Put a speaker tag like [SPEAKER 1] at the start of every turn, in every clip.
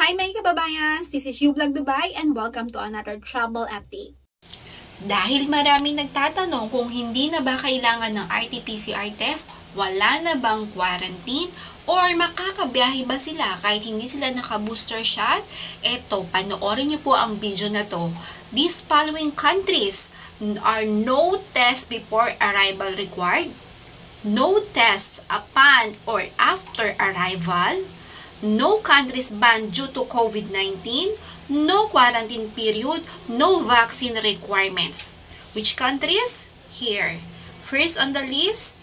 [SPEAKER 1] Hi mga kababayans! This is Vlog Dubai and welcome to another travel update.
[SPEAKER 2] Dahil maraming nagtatanong kung hindi na ba kailangan ng RT-PCR test, wala na bang quarantine, or makakabiyahe ba sila kahit hindi sila naka-booster shot? Eto, panoorin niyo po ang video na to. These following countries are no test before arrival required, no tests upon or after arrival, no countries banned due to COVID-19, no quarantine period, no vaccine requirements. Which countries? Here. First on the list,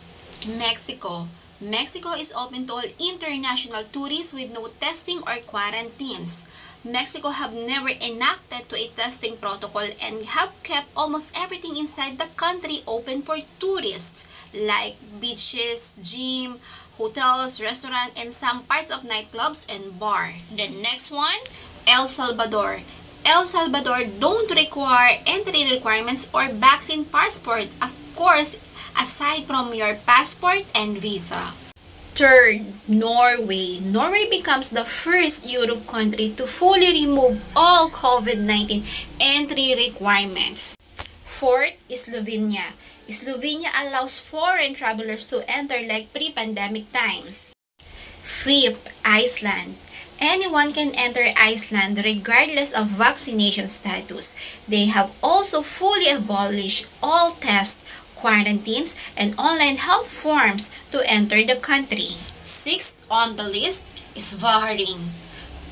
[SPEAKER 2] Mexico. Mexico is open to all international tourists with no testing or quarantines. Mexico have never enacted to a testing protocol and have kept almost everything inside the country open for tourists like beaches, gym, hotels, restaurant, and some parts of nightclubs and bar. The next one, El Salvador. El Salvador don't require entry requirements or vaccine passport, of course, aside from your passport and visa. Third, Norway. Norway becomes the first Europe country to fully remove all COVID-19 entry requirements. Fourth, is Slovenia. Slovenia allows foreign travelers to enter like pre-pandemic times. Fifth, Iceland. Anyone can enter Iceland regardless of vaccination status. They have also fully abolished all tests, quarantines, and online health forms to enter the country. Sixth on the list is Bahrain.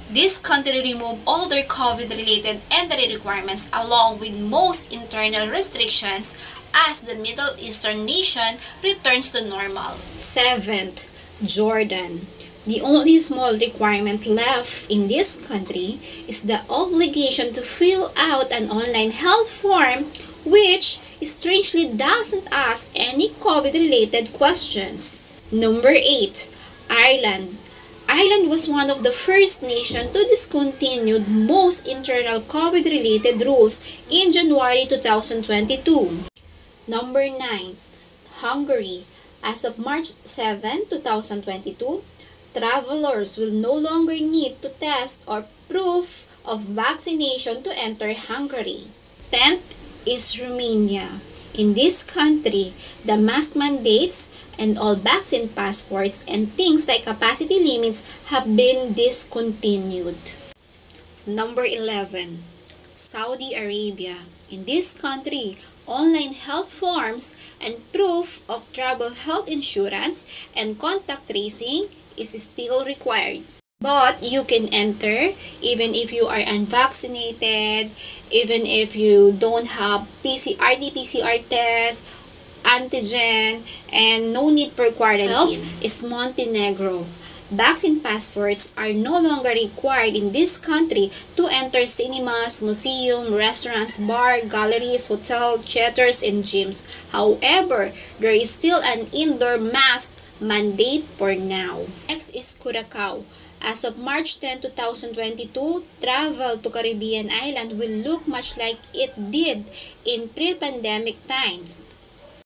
[SPEAKER 2] This country removed all their COVID-related entry requirements along with most internal restrictions as the Middle Eastern nation returns to normal. Seventh, Jordan. The only small requirement left in this country is the obligation to fill out an online health form which strangely doesn't ask any COVID-related questions. Number 8. Ireland. Ireland was one of the first nations to discontinue most internal COVID-related rules in January 2022. Number 9. Hungary. As of March 7, 2022, travelers will no longer need to test or proof of vaccination to enter Hungary. 10th is Romania. In this country, the mask mandates and all vaccine passports and things like capacity limits have been discontinued. Number 11. Saudi Arabia. In this country, online health forms and proof of travel health insurance and contact tracing is still required. But you can enter even if you are unvaccinated, even if you don't have PCR, PCR test, antigen, and no need for quarantine is Montenegro. Vaccine passports are no longer required in this country to enter cinemas, museum, restaurants, bar, galleries, hotel, theaters, and gyms. However, there is still an indoor mask mandate for now. Next is Curacao. As of March 10, 2022, travel to Caribbean island will look much like it did in pre-pandemic times.